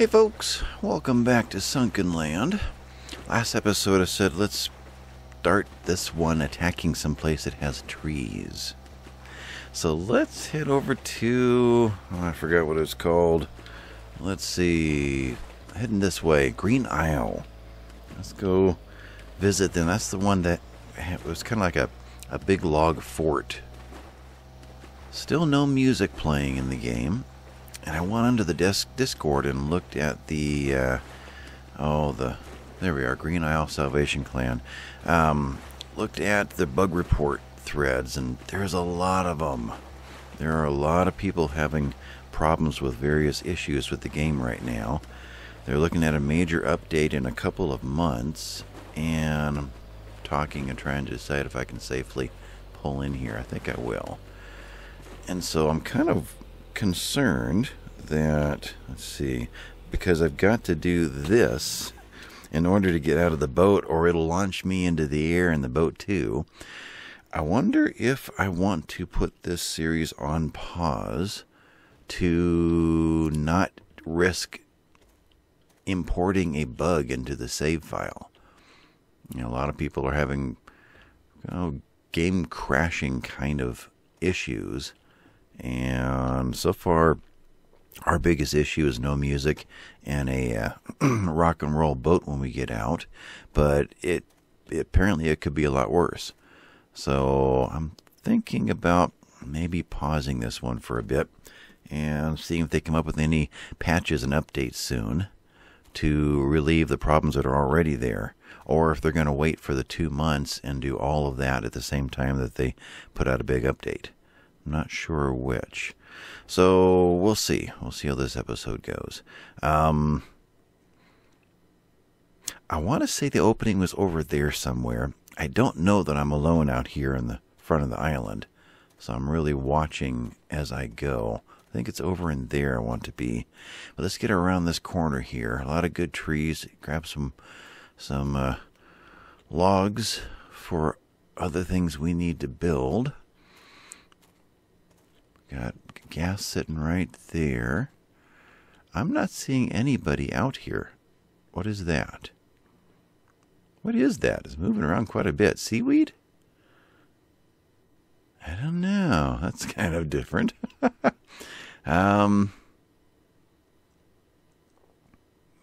Hey folks, welcome back to Sunkenland. Last episode I said let's start this one attacking some place that has trees. So let's head over to oh, I forgot what it's called. Let's see. Heading this way, Green Isle. Let's go visit them. That's the one that was kind of like a, a big log fort. Still no music playing in the game and I went under the Discord and looked at the uh, oh the there we are Green Isle Salvation Clan. Um, looked at the bug report threads, and there's a lot of them. There are a lot of people having problems with various issues with the game right now. They're looking at a major update in a couple of months, and I'm talking and trying to decide if I can safely pull in here. I think I will. And so I'm kind of concerned that, let's see, because I've got to do this in order to get out of the boat, or it'll launch me into the air in the boat too. I wonder if I want to put this series on pause to not risk importing a bug into the save file. You know, a lot of people are having you know, game crashing kind of issues and so far, our biggest issue is no music and a uh, rock and roll boat when we get out. But it, it apparently it could be a lot worse. So I'm thinking about maybe pausing this one for a bit and seeing if they come up with any patches and updates soon to relieve the problems that are already there, or if they're going to wait for the two months and do all of that at the same time that they put out a big update. I'm not sure which. So we'll see. We'll see how this episode goes. Um, I want to say the opening was over there somewhere. I don't know that I'm alone out here in the front of the island, so I'm really watching as I go. I think it's over in there I want to be. But let's get around this corner here. A lot of good trees. Grab some some uh, logs for other things we need to build. Got gas sitting right there. I'm not seeing anybody out here. What is that? What is that? It's moving around quite a bit. Seaweed? I don't know. That's kind of different. um,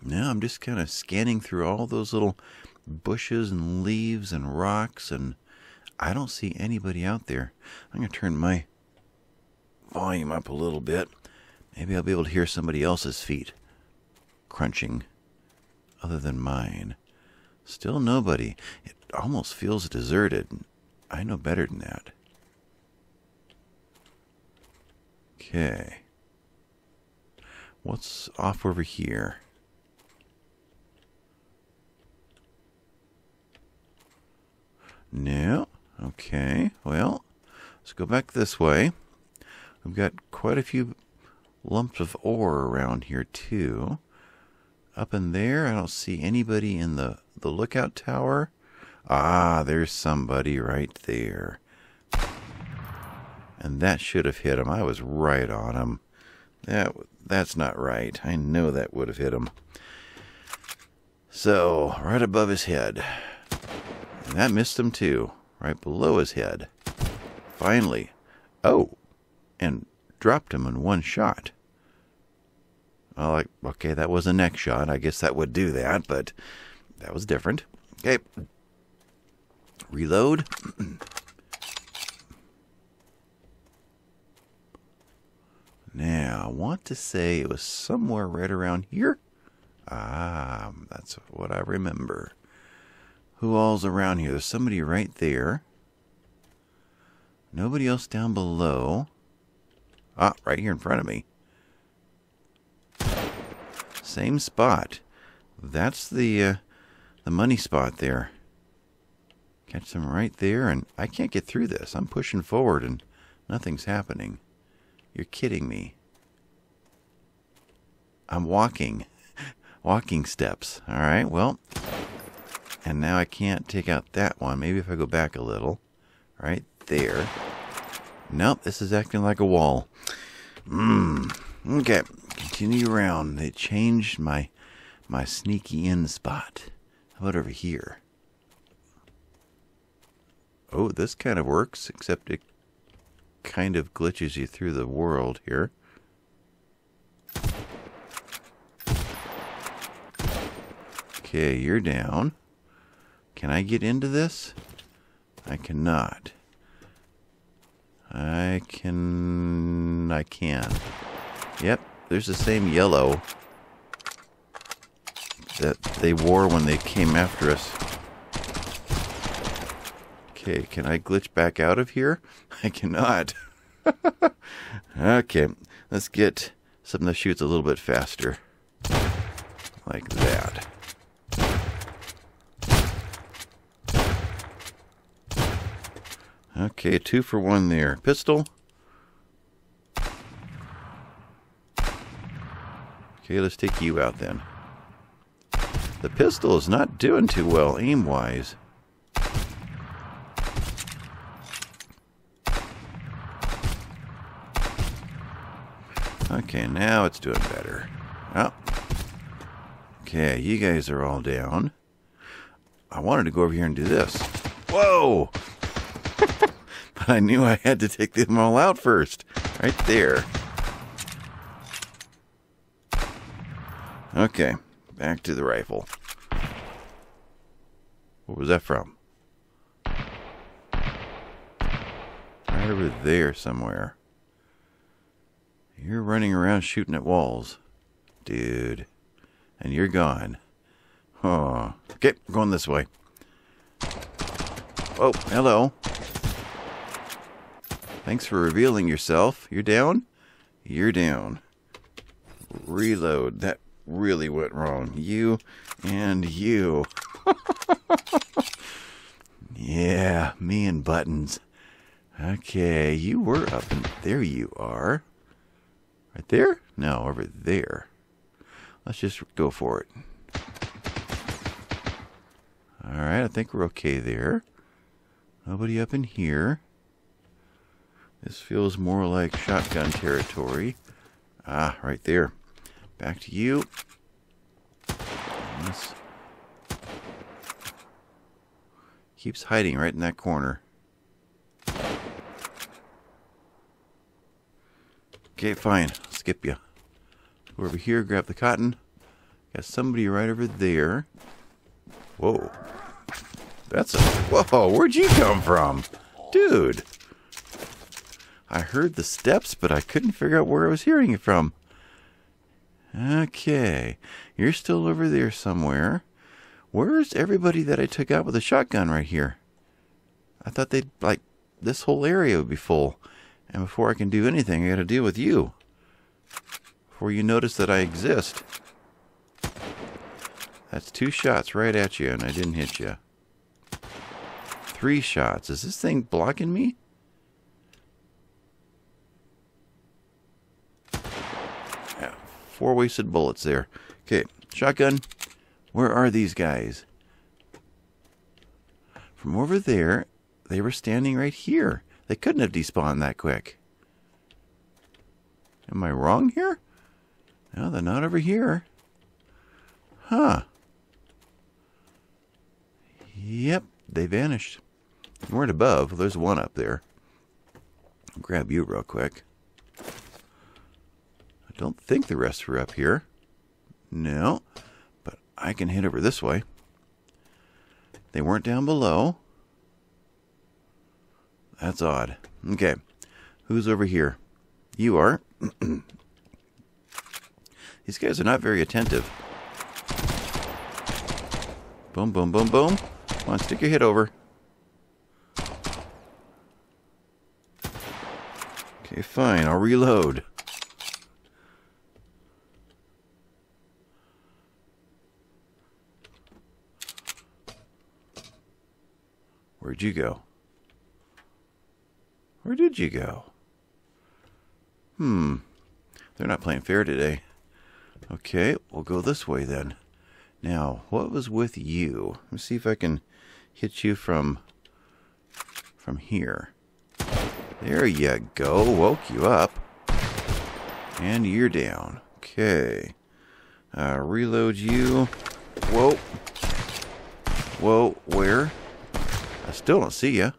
now I'm just kind of scanning through all those little bushes and leaves and rocks, and I don't see anybody out there. I'm going to turn my volume up a little bit. Maybe I'll be able to hear somebody else's feet crunching other than mine. Still nobody. It almost feels deserted. I know better than that. Okay. What's off over here? No. Okay. Well, let's go back this way. We've got quite a few lumps of ore around here too. Up in there, I don't see anybody in the, the lookout tower. Ah, there's somebody right there. And that should have hit him. I was right on him. That that's not right. I know that would have hit him. So, right above his head. And that missed him too. Right below his head. Finally. Oh, and dropped him in one shot. Well, like, okay, that was a neck shot. I guess that would do that, but that was different. Okay. Reload. now, I want to say it was somewhere right around here. Ah, that's what I remember. Who all's around here? There's somebody right there. Nobody else down below. Ah, right here in front of me. Same spot. That's the uh, the money spot there. Catch them right there, and I can't get through this. I'm pushing forward, and nothing's happening. You're kidding me. I'm walking. walking steps. All right, well. And now I can't take out that one. Maybe if I go back a little. Right there. Nope, this is acting like a wall. Mmm. Okay, continue around. They changed my my sneaky in spot. How about over here? Oh, this kind of works, except it kind of glitches you through the world here. Okay, you're down. Can I get into this? I cannot. I can... I can. Yep, there's the same yellow that they wore when they came after us. Okay, can I glitch back out of here? I cannot. okay, let's get something that shoots a little bit faster. Like that. Okay, two for one there. Pistol. Okay, let's take you out then. The pistol is not doing too well aim-wise. Okay, now it's doing better. Oh. Okay, you guys are all down. I wanted to go over here and do this. Whoa! but I knew I had to take them all out first. Right there. Okay, back to the rifle. What was that from? Right over there somewhere. You're running around shooting at walls. Dude. And you're gone. Oh. Okay, going this way. Oh, hello. Thanks for revealing yourself. You're down? You're down. Reload. That really went wrong. You and you. yeah, me and buttons. Okay, you were up and there you are. Right there? No, over there. Let's just go for it. Alright, I think we're okay there. Nobody up in here. This feels more like shotgun territory. Ah, right there. Back to you. Keeps hiding right in that corner. Okay, fine. skip you. Go over here, grab the cotton. Got somebody right over there. Whoa. That's a... Whoa, where'd you come from? Dude. I heard the steps, but I couldn't figure out where I was hearing it from. Okay. You're still over there somewhere. Where's everybody that I took out with a shotgun right here? I thought they'd, like, this whole area would be full. And before I can do anything, I gotta deal with you. Before you notice that I exist. That's two shots right at you, and I didn't hit you. Three shots. Is this thing blocking me? Four wasted bullets there. Okay, shotgun. Where are these guys? From over there, they were standing right here. They couldn't have despawned that quick. Am I wrong here? No, they're not over here. Huh. Yep, they vanished. Weren't above. There's one up there. I'll grab you real quick. Don't think the rest were up here. No, but I can head over this way. They weren't down below. That's odd. Okay. Who's over here? You are. These guys are not very attentive. Boom, boom, boom, boom. Come on, stick your head over. Okay, fine. I'll reload. Where'd you go? Where did you go? Hmm. They're not playing fair today. Okay, we'll go this way then. Now, what was with you? Let me see if I can hit you from from here. There you go. Woke you up. And you're down. Okay. Uh, reload you. Whoa. Whoa, where? I still don't see you.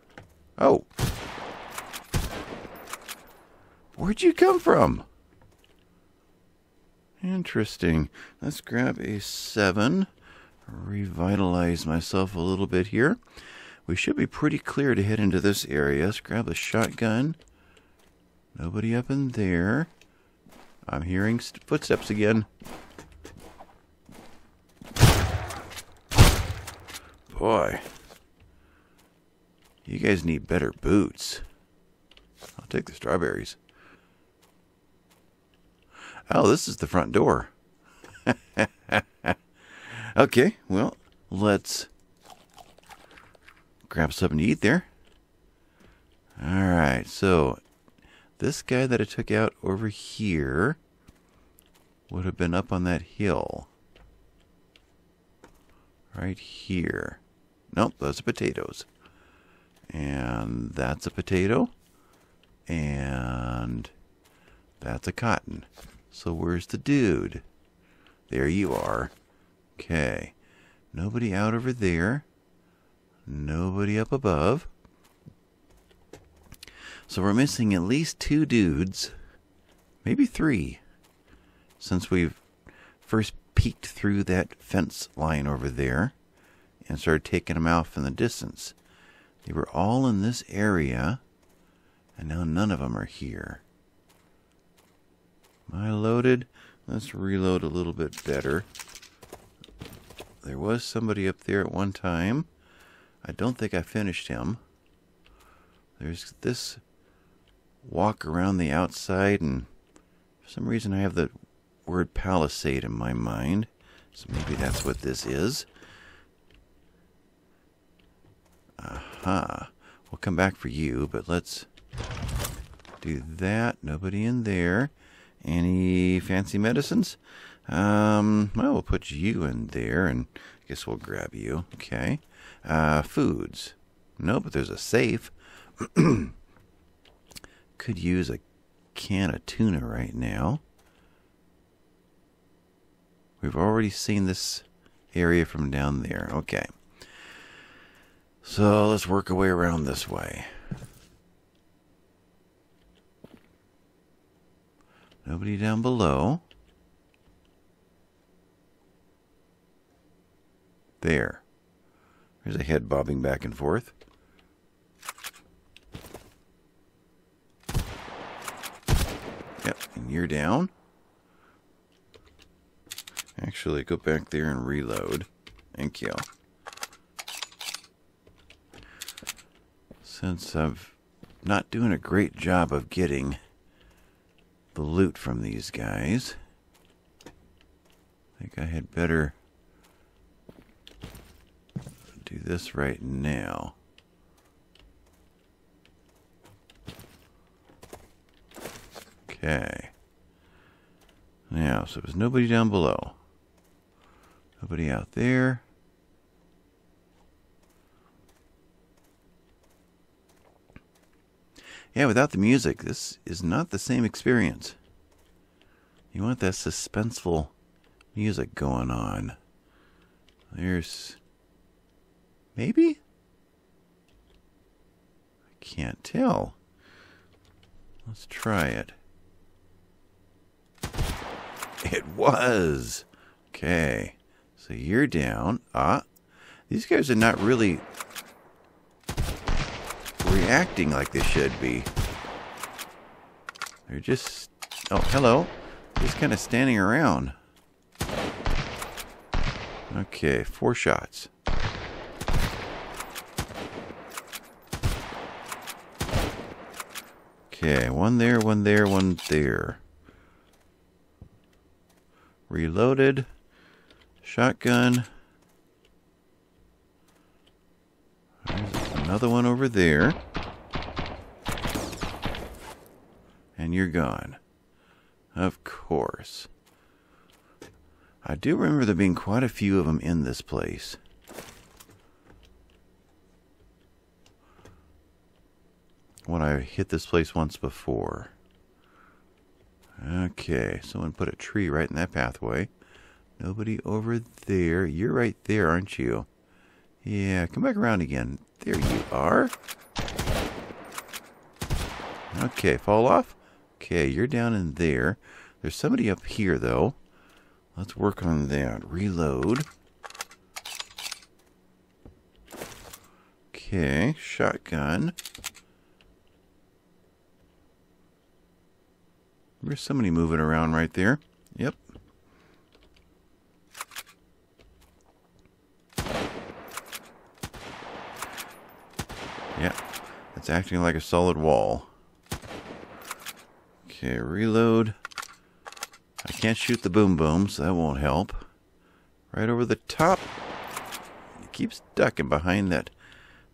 Oh. Where'd you come from? Interesting. Let's grab a 7. Revitalize myself a little bit here. We should be pretty clear to head into this area. Let's grab the shotgun. Nobody up in there. I'm hearing footsteps again. Boy. You guys need better boots. I'll take the strawberries. Oh, this is the front door. okay, well, let's grab something to eat there. Alright, so this guy that I took out over here would have been up on that hill. Right here. Nope, those are potatoes. And that's a potato. And that's a cotton. So where's the dude? There you are. Okay. Nobody out over there. Nobody up above. So we're missing at least two dudes. Maybe three. Since we've first peeked through that fence line over there and started taking them off in the distance. They were all in this area, and now none of them are here. Am I loaded? Let's reload a little bit better. There was somebody up there at one time. I don't think I finished him. There's this walk around the outside, and for some reason I have the word palisade in my mind. So maybe that's what this is. Aha. We'll come back for you, but let's do that. Nobody in there. Any fancy medicines? Um, well, we'll put you in there, and I guess we'll grab you. Okay. Uh, foods. No, but there's a safe. Could use a can of tuna right now. We've already seen this area from down there. Okay. So let's work our way around this way. Nobody down below. There. There's a head bobbing back and forth. Yep, and you're down. Actually, go back there and reload. and you. Since I'm not doing a great job of getting the loot from these guys, I think I had better do this right now. Okay. Now, so there's nobody down below. Nobody out there. Yeah, without the music, this is not the same experience. You want that suspenseful music going on. There's. Maybe? I can't tell. Let's try it. It was. Okay. So you're down. Ah. These guys are not really reacting like they should be. They're just... Oh, hello. Just kind of standing around. Okay, four shots. Okay, one there, one there, one there. Reloaded. Shotgun. There's another one over there. And you're gone. Of course. I do remember there being quite a few of them in this place. When I hit this place once before. Okay, someone put a tree right in that pathway. Nobody over there. You're right there, aren't you? Yeah, come back around again. There you are. Okay, fall off. Okay, you're down in there. There's somebody up here, though. Let's work on that. Reload. Okay, shotgun. There's somebody moving around right there. Yep. Yeah, it's acting like a solid wall. Okay, reload. I can't shoot the boom boom, so that won't help. Right over the top. It keeps ducking behind that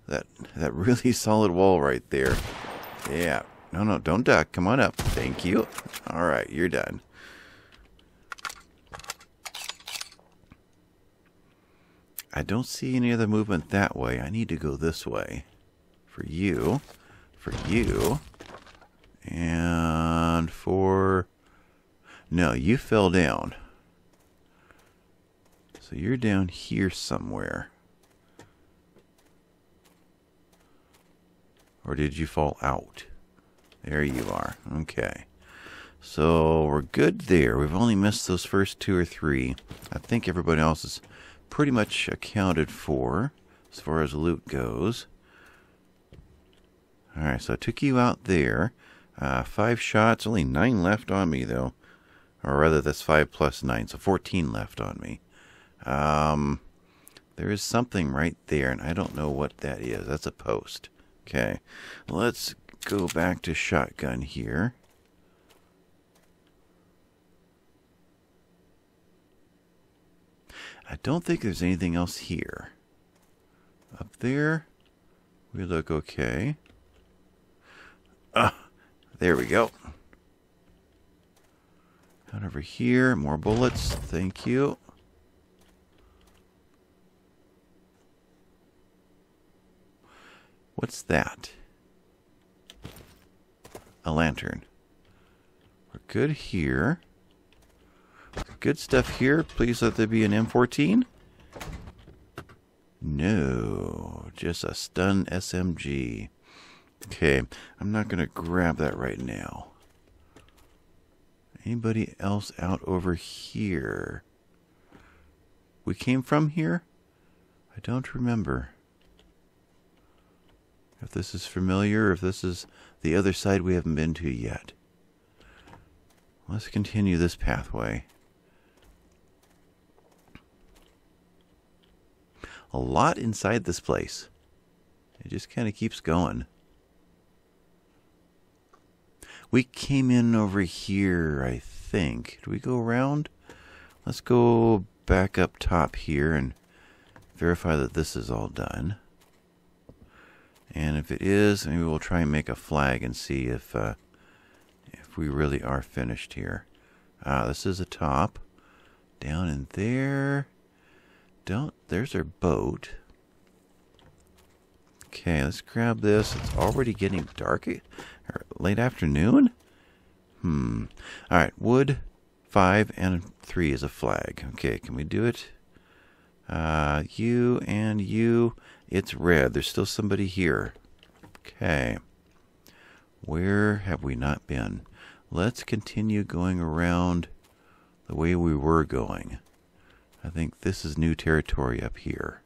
that that really solid wall right there. Yeah. No, no, don't duck. Come on up. Thank you. All right, you're done. I don't see any other movement that way. I need to go this way. For you. For you. And for... No, you fell down. So you're down here somewhere. Or did you fall out? There you are. Okay. So we're good there. We've only missed those first two or three. I think everybody else is pretty much accounted for as far as loot goes. Alright, so I took you out there. Uh, five shots, only nine left on me though. Or rather, that's five plus nine, so 14 left on me. Um, there is something right there, and I don't know what that is. That's a post. Okay, let's go back to shotgun here. I don't think there's anything else here. Up there, we look okay. Ah, there we go. Out over here, more bullets. Thank you. What's that? A lantern. We're good here. Good stuff here. Please let there be an M14. No, just a stun SMG. Okay, I'm not going to grab that right now. Anybody else out over here? We came from here? I don't remember. If this is familiar, if this is the other side we haven't been to yet. Let's continue this pathway. A lot inside this place. It just kind of keeps going. We came in over here, I think. Do we go around? Let's go back up top here and verify that this is all done. And if it is, maybe we'll try and make a flag and see if uh, if we really are finished here. Ah, this is the top. Down in there. Don't. There's our boat. Okay, let's grab this. It's already getting dark. Or late afternoon? Hmm. Alright, wood, five, and three is a flag. Okay, can we do it? Uh, you and you. It's red. There's still somebody here. Okay. Where have we not been? Let's continue going around the way we were going. I think this is new territory up here.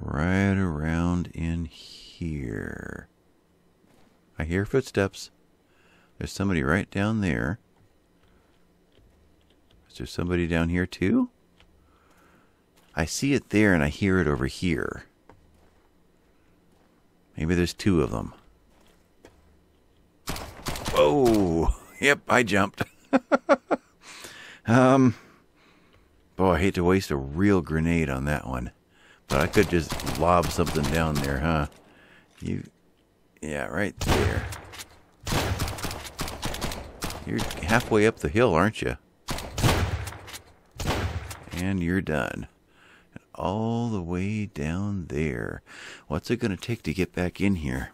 Right around in here. I hear footsteps. There's somebody right down there. Is there somebody down here too? I see it there and I hear it over here. Maybe there's two of them. Oh, yep, I jumped. um, boy, I hate to waste a real grenade on that one. But I could just lob something down there, huh? You, yeah, right there. You're halfway up the hill, aren't you? And you're done. all the way down there. What's it going to take to get back in here?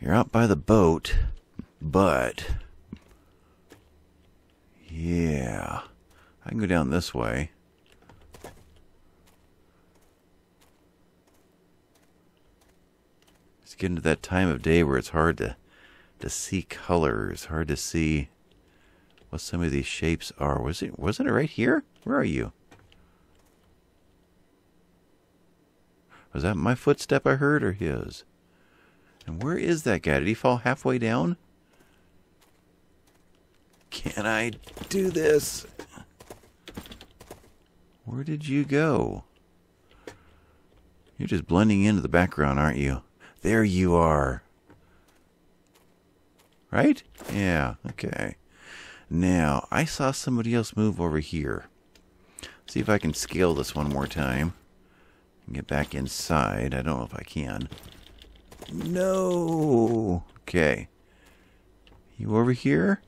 You're out by the boat, but. Yeah. I can go down this way. Getting to that time of day where it's hard to to see colors, hard to see what some of these shapes are. Was it wasn't it right here? Where are you? Was that my footstep I heard or his? And where is that guy? Did he fall halfway down? Can I do this? Where did you go? You're just blending into the background, aren't you? There you are. Right? Yeah, okay. Now, I saw somebody else move over here. See if I can scale this one more time. Get back inside. I don't know if I can. No. Okay. You over here?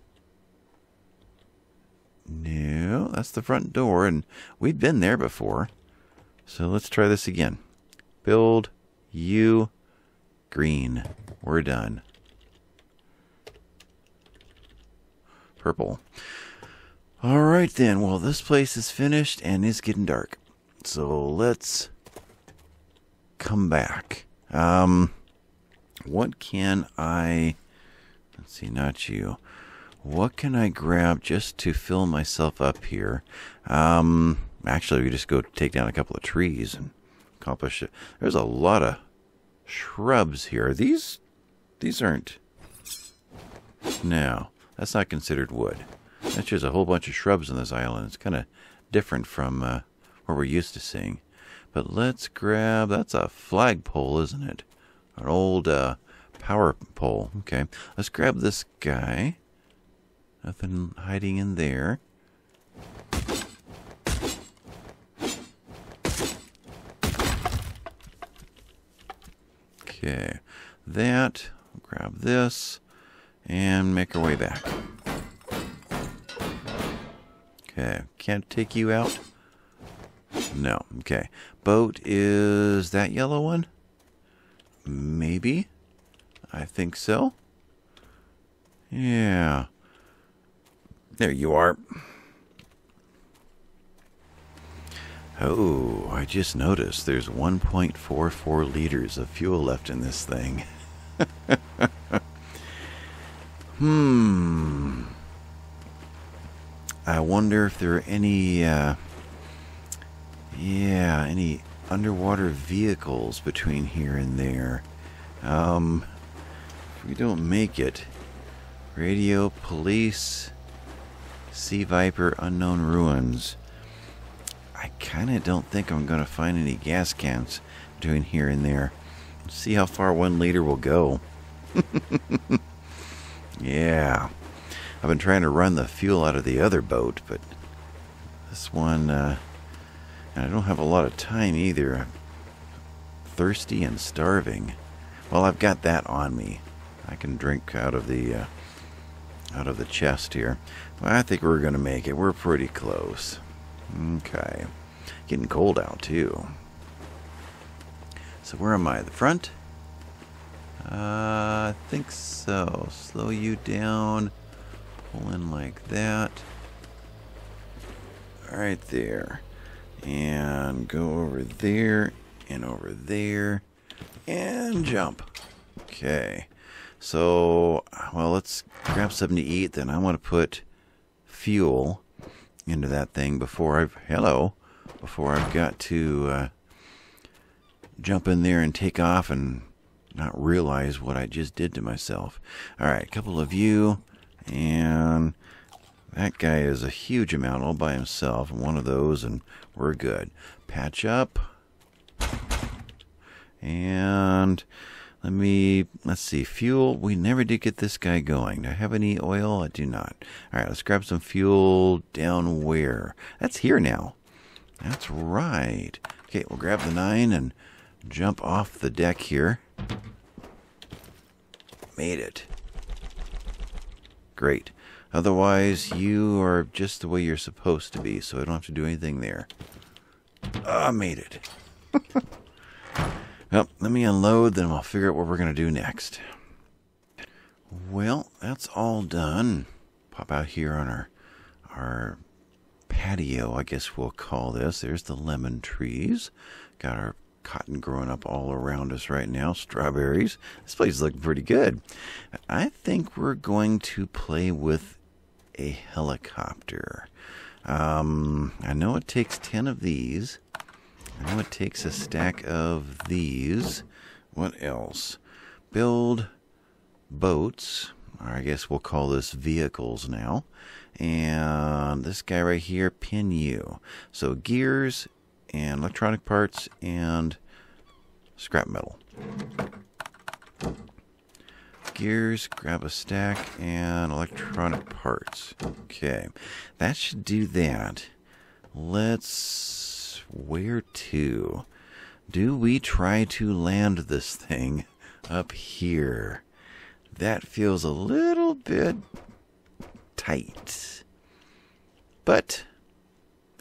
No, that's the front door, and we've been there before. So let's try this again. Build you green. We're done. Purple. All right then. Well, this place is finished and it's getting dark. So let's come back. Um, what can I? Let's see. Not you. What can I grab just to fill myself up here? Um, actually, we just go take down a couple of trees and accomplish it. There's a lot of shrubs here. These, these aren't. No, that's not considered wood. That's just a whole bunch of shrubs on this island. It's kind of different from uh, what we're used to seeing. But let's grab. That's a flagpole, isn't it? An old uh, power pole. Okay, let's grab this guy. Nothing hiding in there. Okay, that, grab this, and make our way back. Okay, can't take you out? No, okay. Boat is that yellow one? Maybe. I think so. Yeah. There you are. Oh, I just noticed there's 1.44 liters of fuel left in this thing. hmm. I wonder if there are any, uh, yeah, any underwater vehicles between here and there. Um, if we don't make it, radio, police, Sea Viper, Unknown Ruins. I kind of don't think I'm going to find any gas cans between here and there. See how far one liter will go. yeah. I've been trying to run the fuel out of the other boat, but this one, uh, and I don't have a lot of time either. I'm thirsty and starving. Well, I've got that on me. I can drink out of the uh, out of the chest here. Well, I think we're going to make it. We're pretty close. Okay. Getting cold out, too. So where am I? The front? Uh, I think so. Slow you down. Pull in like that. Right there. And go over there and over there. And jump. Okay. So, well, let's grab something to eat. Then I want to put fuel into that thing before I've hello before I've got to uh, jump in there and take off and not realize what I just did to myself. All right, a couple of you, and that guy is a huge amount all by himself. One of those, and we're good. Patch up, and let me, let's see, fuel. We never did get this guy going. Do I have any oil? I do not. All right, let's grab some fuel down where? That's here now. That's right. Okay, we'll grab the nine and jump off the deck here. Made it. Great. Otherwise, you are just the way you're supposed to be, so I don't have to do anything there. Oh, I made it. well, let me unload, then we'll figure out what we're going to do next. Well, that's all done. Pop out here on our our patio, I guess we'll call this. There's the lemon trees. Got our cotton growing up all around us right now. Strawberries. This place is looking pretty good. I think we're going to play with a helicopter. Um, I know it takes 10 of these. I know it takes a stack of these. What else? Build boats. Or I guess we'll call this vehicles now. And this guy right here, pin you. So gears and electronic parts and scrap metal. Gears, grab a stack, and electronic parts. Okay, that should do that. Let's. Where to? Do we try to land this thing up here? That feels a little bit tight. But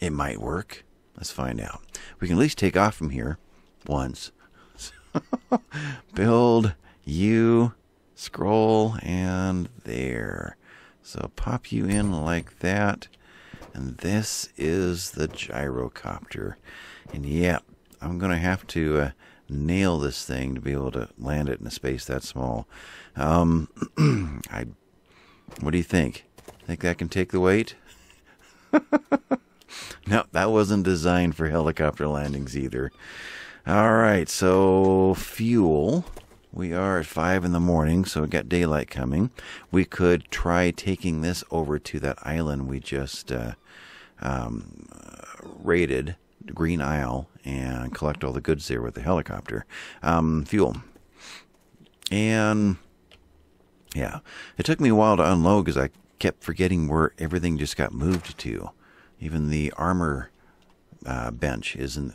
it might work. Let's find out. We can at least take off from here once. Build you scroll and there. So pop you in like that. And this is the gyrocopter. And yeah, I'm going to have to uh, nail this thing to be able to land it in a space that small. Um, I, what do you think? Think that can take the weight? no, that wasn't designed for helicopter landings either. All right, so fuel. We are at 5 in the morning, so we got daylight coming. We could try taking this over to that island we just uh, um, raided, Green Isle, and collect all the goods there with the helicopter. Um, fuel. And, yeah, it took me a while to unload because I kept forgetting where everything just got moved to. Even the armor uh, bench is in,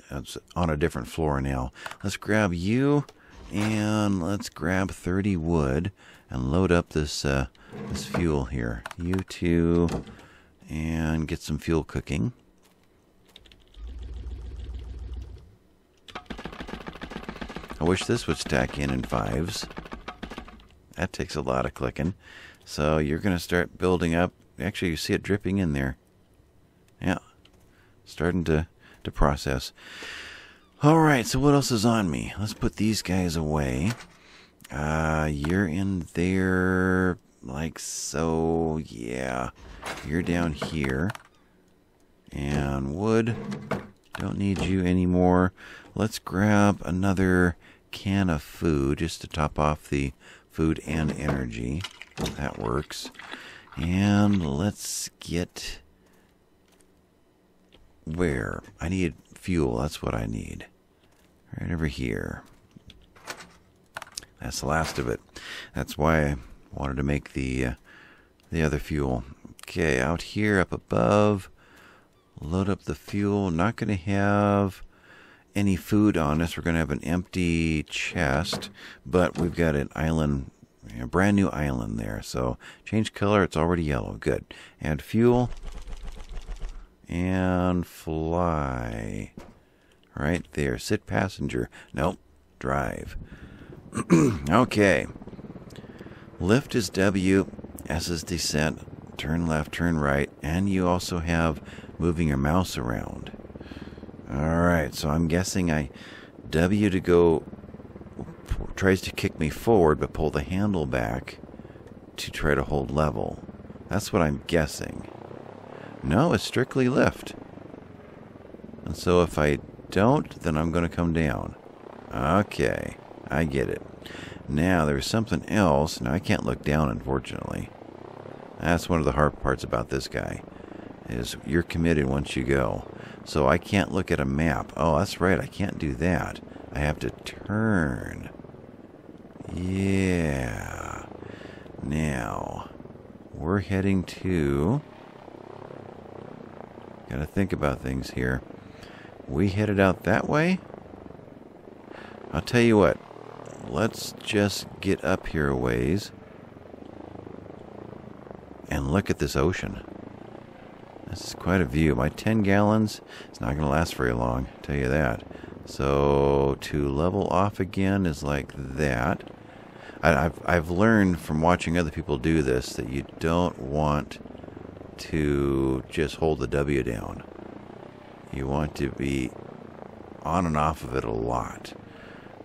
on a different floor now. Let's grab you and let's grab 30 wood and load up this uh, this fuel here. You two and get some fuel cooking. I wish this would stack in in fives. That takes a lot of clicking. So you're going to start building up. Actually, you see it dripping in there. Yeah. Starting to, to process. All right, so what else is on me? Let's put these guys away. Uh, you're in there like so. Yeah. You're down here. And wood. Don't need you anymore. Let's grab another can of food just to top off the food and energy. That works. And let's get where? I need fuel. That's what I need. Right over here. That's the last of it. That's why I wanted to make the uh, the other fuel. Okay, out here up above, load up the fuel. Not going to have any food on us. We're going to have an empty chest, but we've got an island, a brand new island there. So change color. It's already yellow. Good. Add fuel and fly. Right there. Sit passenger. Nope. Drive. okay. Lift is W. S is descent. Turn left, turn right. And you also have moving your mouse around. Alright, so I'm guessing I W to go tries to kick me forward but pull the handle back to try to hold level. That's what I'm guessing. No, it's strictly lift. And so if I don't, then I'm going to come down. Okay, I get it. Now, there's something else. Now, I can't look down, unfortunately. That's one of the hard parts about this guy, is you're committed once you go. So I can't look at a map. Oh, that's right, I can't do that. I have to turn. Yeah. Now, we're heading to... Gotta think about things here we headed out that way? I'll tell you what. Let's just get up here a ways and look at this ocean. This is quite a view. My 10 gallons is not going to last very long, I'll tell you that. So to level off again is like that. I've, I've learned from watching other people do this that you don't want to just hold the W down. You want to be on and off of it a lot.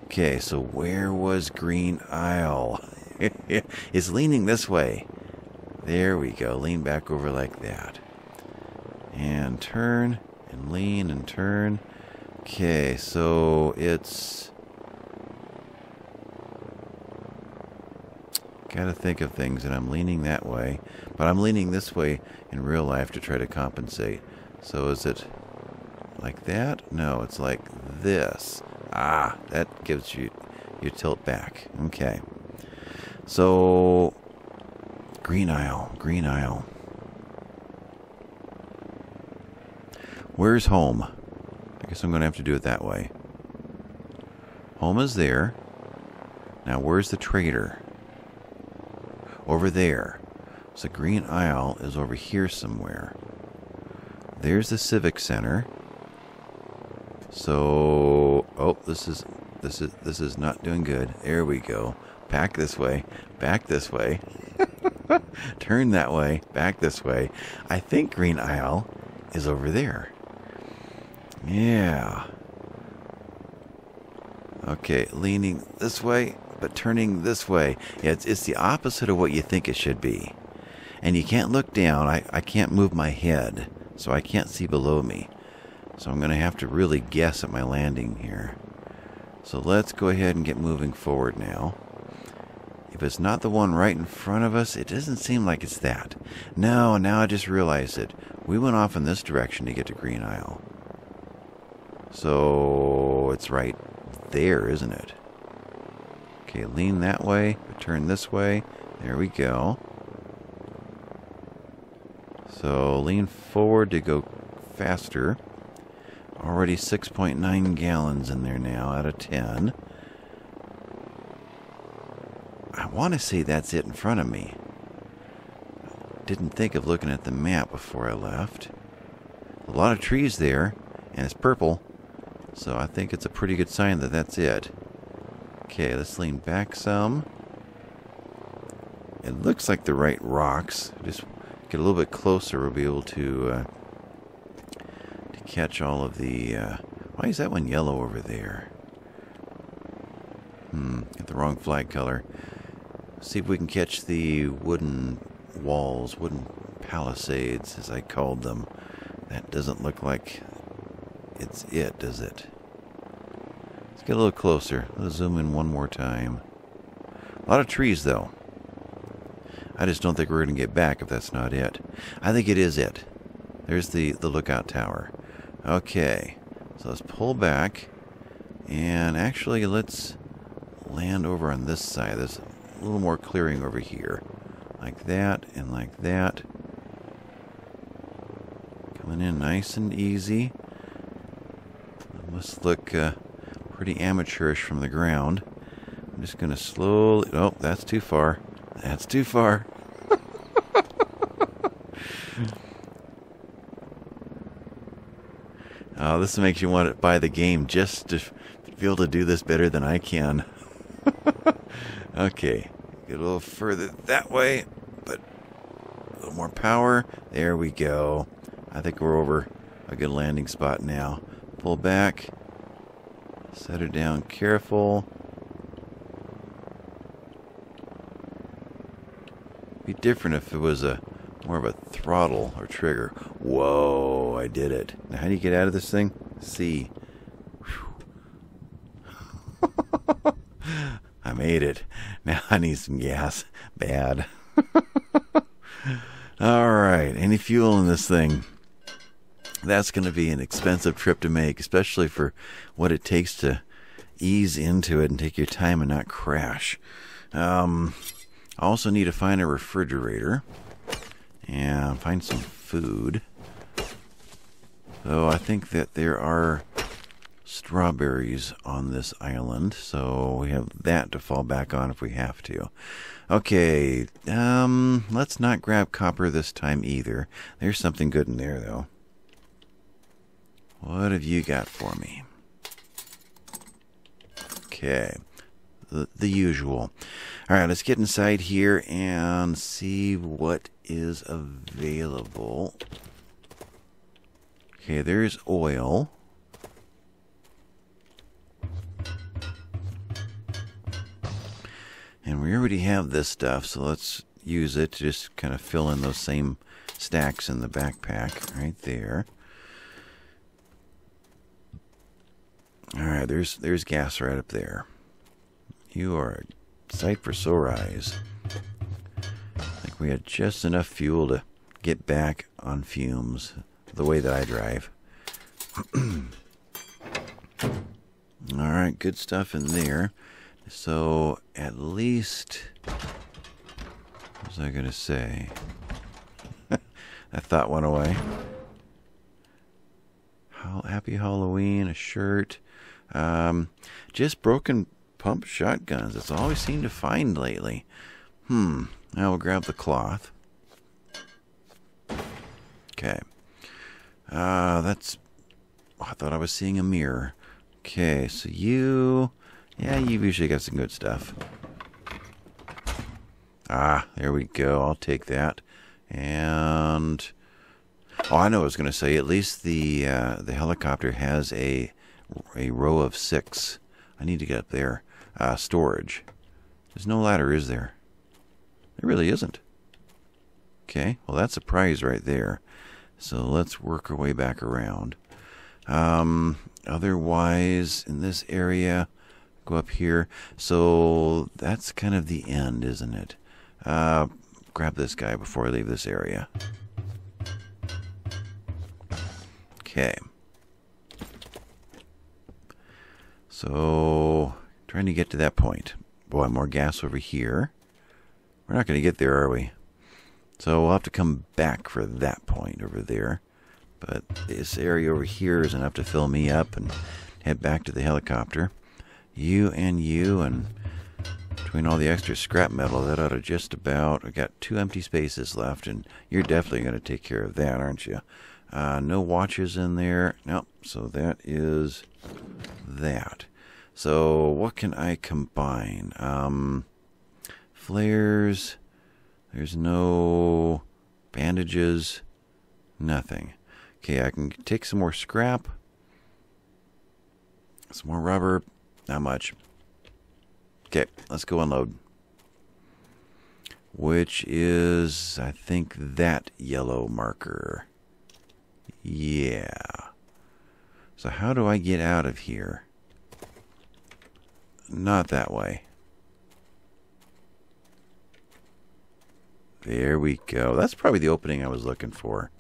Okay, so where was Green Isle? it's leaning this way. There we go. Lean back over like that. And turn and lean and turn. Okay, so it's. Gotta think of things, and I'm leaning that way. But I'm leaning this way in real life to try to compensate. So is it like that? No, it's like this. Ah, that gives you your tilt back. Okay. So Green Isle, Green Isle. Where's home? I guess I'm going to have to do it that way. Home is there. Now, where's the trader? Over there. So, Green Isle is over here somewhere. There's the Civic Center. So, oh, this is this is this is not doing good. There we go. Back this way. Back this way. Turn that way. Back this way. I think Green Isle is over there. Yeah. Okay, leaning this way, but turning this way. Yeah, it's, it's the opposite of what you think it should be. And you can't look down. I, I can't move my head, so I can't see below me. So I'm going to have to really guess at my landing here. So let's go ahead and get moving forward now. If it's not the one right in front of us, it doesn't seem like it's that. No, now I just realized it. We went off in this direction to get to Green Isle. So it's right there, isn't it? Okay, lean that way, turn this way. There we go. So lean forward to go faster. Already 6.9 gallons in there now out of 10. I want to say that's it in front of me. Didn't think of looking at the map before I left. A lot of trees there, and it's purple. So I think it's a pretty good sign that that's it. Okay, let's lean back some. It looks like the right rocks. Just get a little bit closer, we'll be able to uh, catch all of the. Uh, why is that one yellow over there? Hmm, got the wrong flag color. See if we can catch the wooden walls, wooden palisades, as I called them. That doesn't look like it's it, does it? Let's get a little closer. Let's zoom in one more time. A lot of trees, though. I just don't think we're going to get back if that's not it. I think it is it. There's the, the lookout tower. Okay. So let's pull back. And actually, let's land over on this side. There's a little more clearing over here. Like that and like that. Coming in nice and easy. Must look uh, pretty amateurish from the ground. I'm just going to slowly. Oh, that's too far. That's too far. Oh, this makes you want to buy the game just to be able to do this better than I can. okay, get a little further that way, but a little more power. There we go. I think we're over a good landing spot now. Pull back. Set her down careful. Be different if it was a more of a throttle or trigger. Whoa, I did it. Now how do you get out of this thing? C. I made it. Now I need some gas. Bad. All right. Any fuel in this thing? that's going to be an expensive trip to make, especially for what it takes to ease into it and take your time and not crash. Um, I also need to find a refrigerator and find some food. So I think that there are strawberries on this island, so we have that to fall back on if we have to. Okay, um, let's not grab copper this time either. There's something good in there, though. What have you got for me? Okay, the, the usual. All right, let's get inside here and see what is available. Okay, there's oil. And we already have this stuff, so let's use it to just kind of fill in those same stacks in the backpack right there. Alright, there's there's gas right up there. You are a sight for sore eyes. We had just enough fuel to get back on fumes the way that I drive. Alright, good stuff in there. So at least, what was I going to say? that thought went away. How happy Halloween, a shirt. Um, just broken pump shotguns. That's all we seem to find lately. Hmm. Now we'll grab the cloth. Okay. Uh, that's. Oh, I thought I was seeing a mirror. Okay, so you. Yeah, you've usually got some good stuff. Ah, there we go. I'll take that. And oh, I know I was going to say. At least the uh, the helicopter has a a row of six. I need to get up there. Uh, storage. There's no ladder, is there? There really isn't. Okay, well that's a prize right there. So let's work our way back around. Um, otherwise, in this area, go up here. So that's kind of the end, isn't it? Uh, grab this guy before I leave this area. Okay. So, trying to get to that point. Boy, more gas over here. We're not going to get there, are we? So we'll have to come back for that point over there. But this area over here is enough to fill me up and head back to the helicopter you and you, and between all the extra scrap metal, that ought to just about. I got two empty spaces left, and you're definitely going to take care of that, aren't you? Uh, no watches in there. Nope. So that is that. So what can I combine? Um, flares. There's no bandages. Nothing. Okay, I can take some more scrap. Some more rubber. Not much. Okay, let's go unload. Which is, I think, that yellow marker. Yeah. So how do I get out of here? Not that way. There we go. That's probably the opening I was looking for.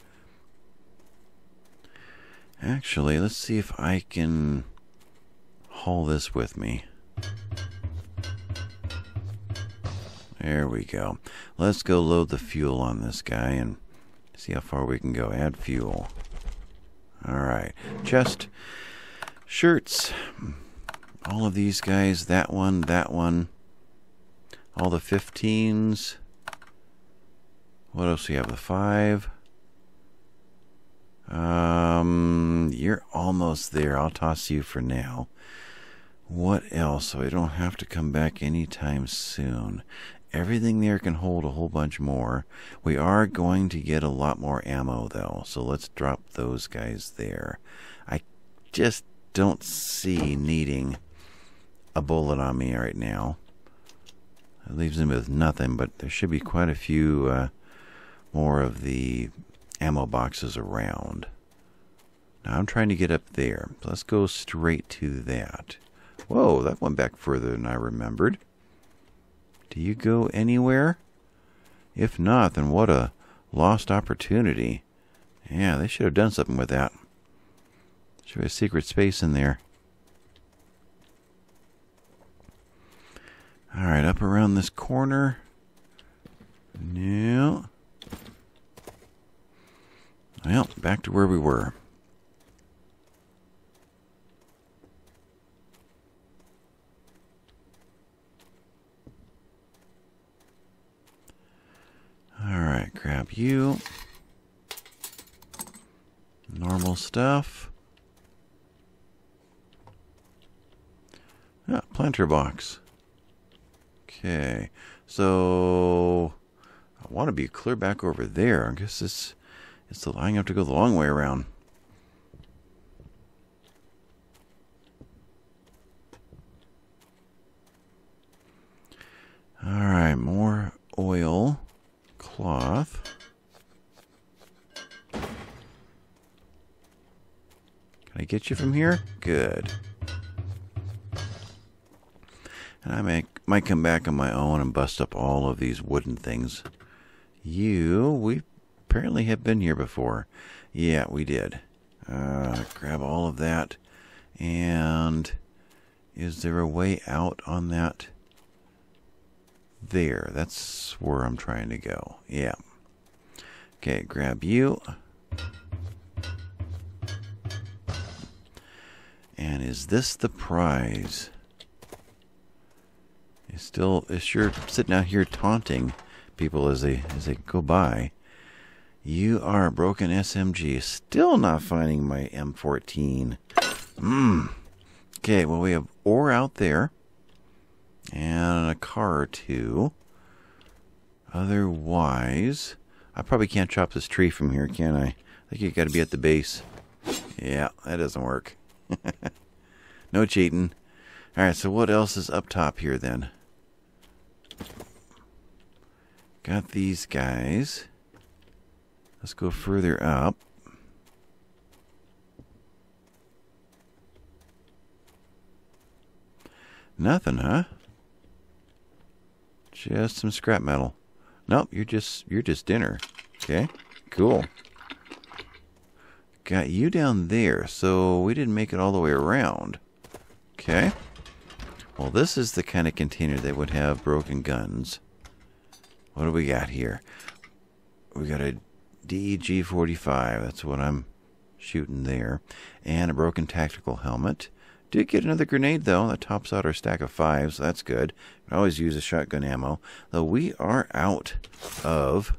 Actually, let's see if I can haul this with me. There we go. Let's go load the fuel on this guy and see how far we can go. Add fuel. Alright. Chest. Shirts. All of these guys. That one, that one. All the 15s. What else do we have? The 5. Um, you're almost there. I'll toss you for now. What else? So I don't have to come back anytime soon. Everything there can hold a whole bunch more. We are going to get a lot more ammo, though, so let's drop those guys there. I just don't see needing a bullet on me right now. It leaves me with nothing, but there should be quite a few uh, more of the ammo boxes around. Now I'm trying to get up there. Let's go straight to that. Whoa, that went back further than I remembered. Do you go anywhere? If not, then what a lost opportunity. Yeah, they should have done something with that. Should be a secret space in there. Alright, up around this corner. No. Well, back to where we were. Alright, grab you. Normal stuff. Yeah, planter box. Okay, so I want to be clear back over there. I guess this it's the. You have to go the long way around. All right, more oil, cloth. Can I get you from here? Good. And I may, might come back on my own and bust up all of these wooden things. You, we apparently have been here before. Yeah, we did. Uh, grab all of that. And is there a way out on that? There, that's where I'm trying to go. Yeah. Okay, grab you. And is this the prize? It's still, it's sure sitting out here taunting people as they as they go by. You are a broken SMG. Still not finding my M14. Hmm. Okay, well we have ore out there and a car or two. Otherwise, I probably can't chop this tree from here, can I? I think you got to be at the base. Yeah, that doesn't work. no cheating. All right, so what else is up top here then? Got these guys. Let's go further up. Nothing, huh? Just some scrap metal. Nope, you're just you're just dinner. Okay, cool. Got you down there, so we didn't make it all the way around. Okay. Well, this is the kind of container that would have broken guns. What do we got here? We got a DEG 45. That's what I'm shooting there. And a broken tactical helmet. Did get another grenade though. That tops out our stack of fives. So that's good. Can always use a shotgun ammo. Though we are out of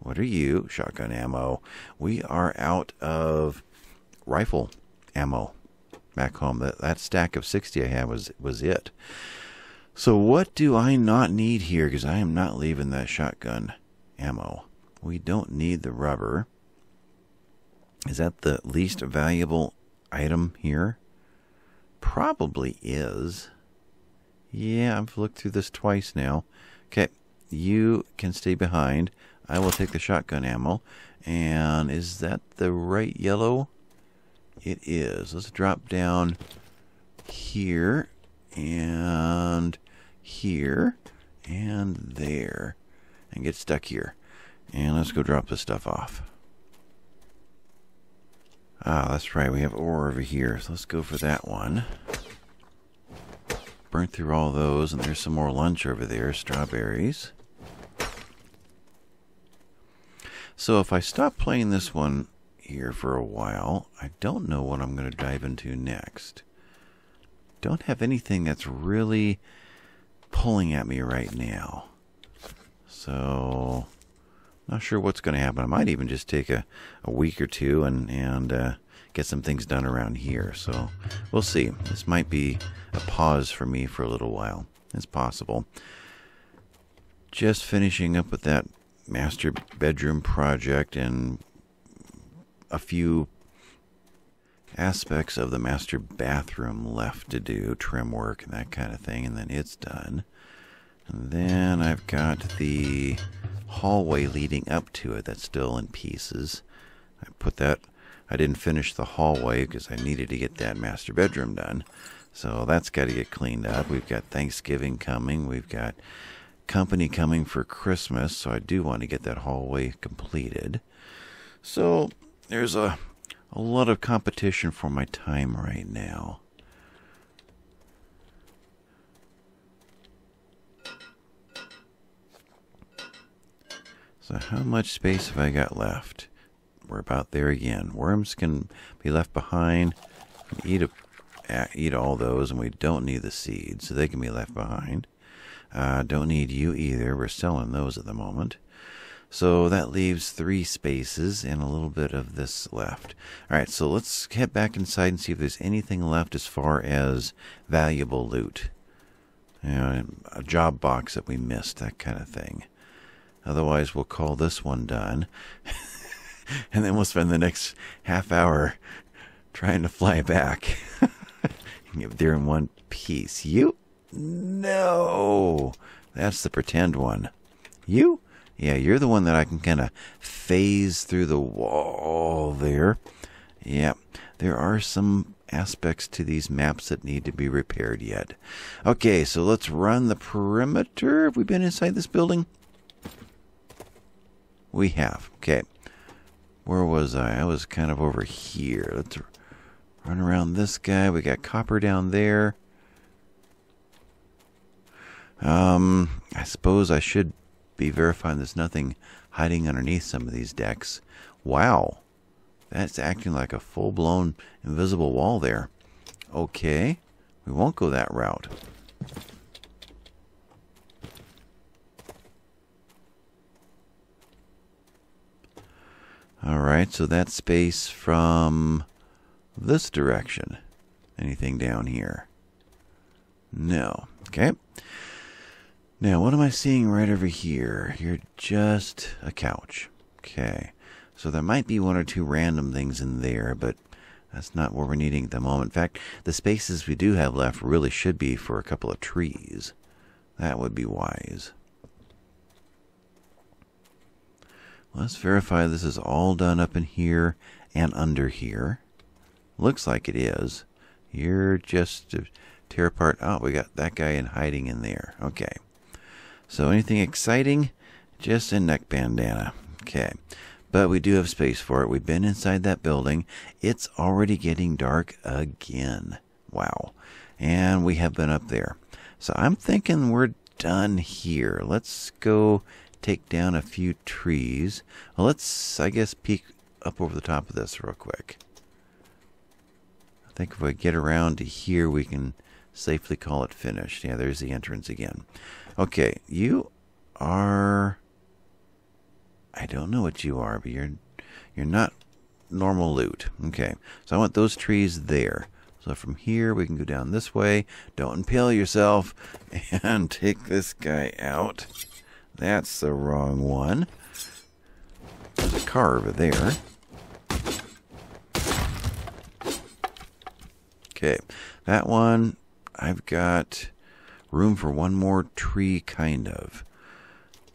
what are you? Shotgun ammo. We are out of rifle ammo back home. That that stack of sixty I had was was it. So what do I not need here? Because I am not leaving that shotgun ammo. We don't need the rubber. Is that the least valuable item here? probably is. Yeah, I've looked through this twice now. Okay, you can stay behind. I will take the shotgun ammo. And is that the right yellow? It is. Let's drop down here and here and there and get stuck here. And let's go drop this stuff off. Ah, that's right. We have ore over here. So let's go for that one. Burnt through all those, and there's some more lunch over there. Strawberries. So if I stop playing this one here for a while, I don't know what I'm going to dive into next. Don't have anything that's really pulling at me right now. So not sure what's going to happen. I might even just take a, a week or two and and uh, get some things done around here. So we'll see. This might be a pause for me for a little while. It's possible. Just finishing up with that master bedroom project and a few aspects of the master bathroom left to do, trim work and that kind of thing, and then it's done. And then I've got the hallway leading up to it that's still in pieces. I put that, I didn't finish the hallway because I needed to get that master bedroom done. So that's got to get cleaned up. We've got Thanksgiving coming. We've got company coming for Christmas. So I do want to get that hallway completed. So there's a, a lot of competition for my time right now. So how much space have I got left? We're about there again. Worms can be left behind. Eat a, eat all those, and we don't need the seeds, so they can be left behind. Uh, don't need you either. We're selling those at the moment. So that leaves three spaces and a little bit of this left. All right, so let's head back inside and see if there's anything left as far as valuable loot. You know, a job box that we missed, that kind of thing. Otherwise, we'll call this one done. and then we'll spend the next half hour trying to fly back. Get there in one piece. You? No. That's the pretend one. You? Yeah, you're the one that I can kind of phase through the wall there. Yeah, there are some aspects to these maps that need to be repaired yet. Okay, so let's run the perimeter. Have we been inside this building? We have. Okay. Where was I? I was kind of over here. Let's run around this guy. We got copper down there. Um, I suppose I should be verifying there's nothing hiding underneath some of these decks. Wow. That's acting like a full-blown invisible wall there. Okay. We won't go that route. Alright, so that space from this direction. Anything down here? No. Okay. Now, what am I seeing right over here? You're just a couch. Okay. So there might be one or two random things in there, but that's not what we're needing at the moment. In fact, the spaces we do have left really should be for a couple of trees. That would be wise. Let's verify this is all done up in here and under here. Looks like it is. You're just to tear apart. Oh, we got that guy in hiding in there. Okay. So anything exciting? Just a neck bandana. Okay. But we do have space for it. We've been inside that building. It's already getting dark again. Wow. And we have been up there. So I'm thinking we're done here. Let's go take down a few trees. Well, let's, I guess, peek up over the top of this real quick. I think if we get around to here, we can safely call it finished. Yeah, there's the entrance again. Okay, you are. I don't know what you are, but you're you're not normal loot. Okay, so I want those trees there. So from here we can go down this way. Don't impale yourself, and take this guy out. That's the wrong one. There's a car over there. Okay, that one I've got room for one more tree, kind of.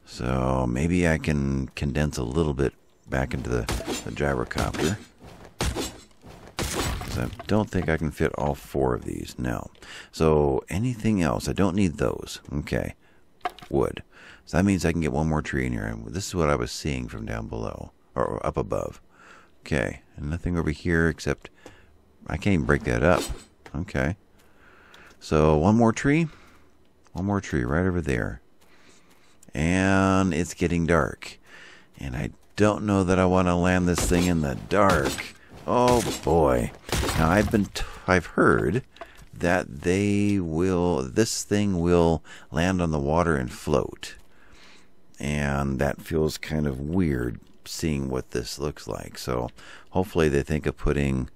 So maybe I can condense a little bit back into the, the gyrocopter. I don't think I can fit all four of these. No. So anything else? I don't need those. Okay. Wood. So that means I can get one more tree in here. And this is what I was seeing from down below. Or up above. Okay. And nothing over here except... I can't even break that up. Okay. So one more tree. One more tree right over there. And it's getting dark. And I don't know that I want to land this thing in the dark. Oh boy. Now I've been t- I've heard that they will this thing will land on the water and float. And that feels kind of weird seeing what this looks like. So hopefully they think of putting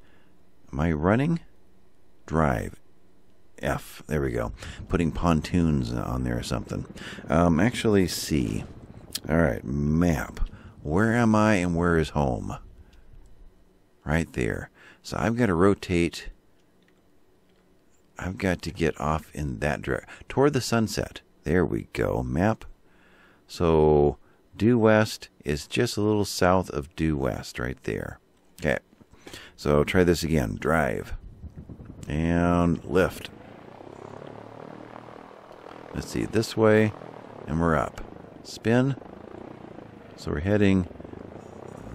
I running? Drive F. There we go. Putting pontoons on there or something. Um, actually, C. All right, map. Where am I and where is home? Right there. So I've got to rotate. I've got to get off in that direction. Toward the sunset. There we go. Map. So due west is just a little south of due west right there. Okay. So try this again. Drive. And lift. Let's see, this way, and we're up. Spin. So we're heading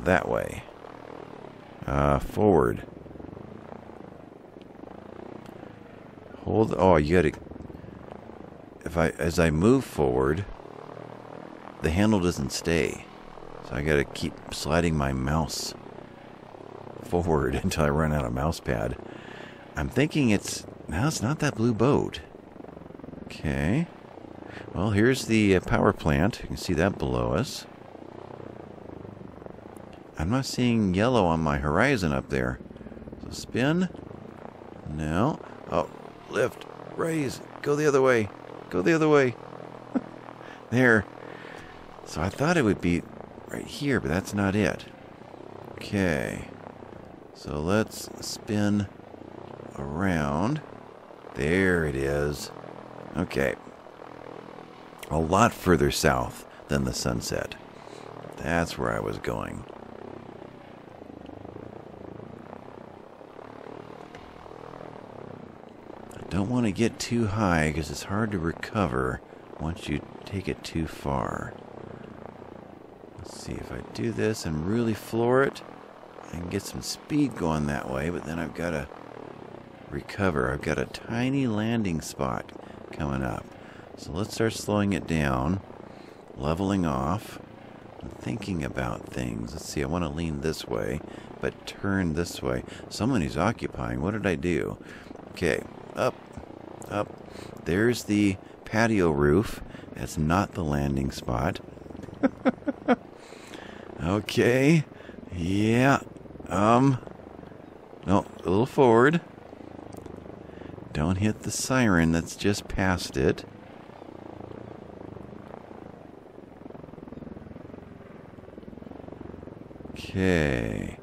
that way. Uh, forward. Hold. Oh, you gotta. If I as I move forward, the handle doesn't stay, so I gotta keep sliding my mouse forward until I run out of mouse pad. I'm thinking it's now. It's not that blue boat. Okay. Well, here's the uh, power plant. You can see that below us. I'm not seeing yellow on my horizon up there. So spin. No. Oh, lift, raise, go the other way, go the other way. there. So I thought it would be right here, but that's not it. Okay. So let's spin around. There it is. Okay. A lot further south than the sunset. That's where I was going. I don't want to get too high because it's hard to recover once you take it too far. Let's see if I do this and really floor it. Can get some speed going that way, but then I've got to recover. I've got a tiny landing spot coming up. So let's start slowing it down, leveling off, and thinking about things. Let's see, I want to lean this way, but turn this way. Someone occupying. What did I do? Okay, up, up. There's the patio roof. That's not the landing spot. Okay. Yeah. Um. No, a little forward. Don't hit the siren that's just past it. Okay.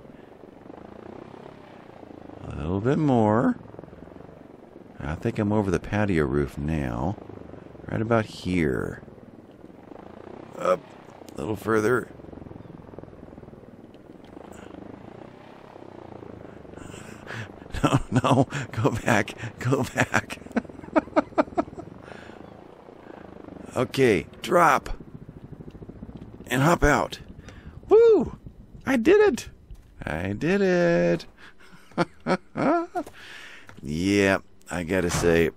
A little bit more. I think I'm over the patio roof now. Right about here. Up a little further. No, go back, go back. okay, drop. And hop out. Woo! I did it! I did it! yeah, I gotta say,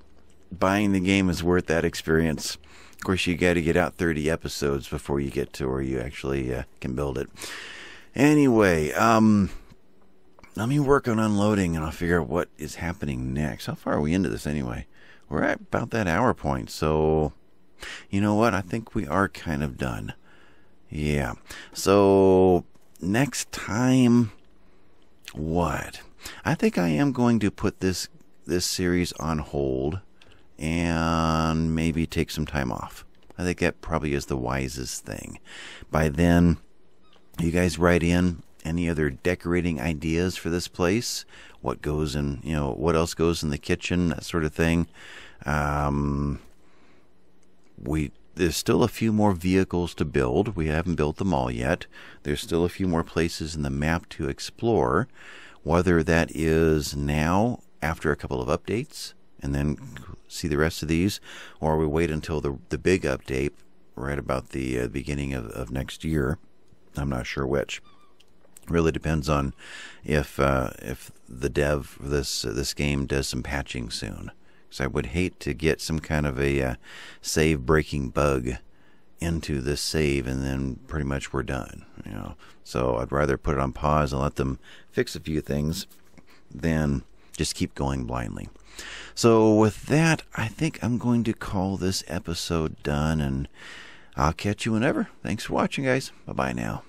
buying the game is worth that experience. Of course, you gotta get out 30 episodes before you get to where you actually uh, can build it. Anyway, um, let me work on unloading and I'll figure out what is happening next. How far are we into this anyway? We're at about that hour point, so you know what? I think we are kind of done. Yeah. So next time, what? I think I am going to put this this series on hold and maybe take some time off. I think that probably is the wisest thing. By then, you guys write in any other decorating ideas for this place? What goes in, you know, what else goes in the kitchen, that sort of thing. Um, we there's still a few more vehicles to build. We haven't built them all yet. There's still a few more places in the map to explore. Whether that is now after a couple of updates and then see the rest of these, or we wait until the the big update right about the uh, beginning of, of next year. I'm not sure which. Really depends on if uh, if the dev this uh, this game does some patching soon. So I would hate to get some kind of a uh, save breaking bug into this save and then pretty much we're done. You know, so I'd rather put it on pause and let them fix a few things than just keep going blindly. So with that, I think I'm going to call this episode done and I'll catch you whenever. Thanks for watching, guys. Bye bye now.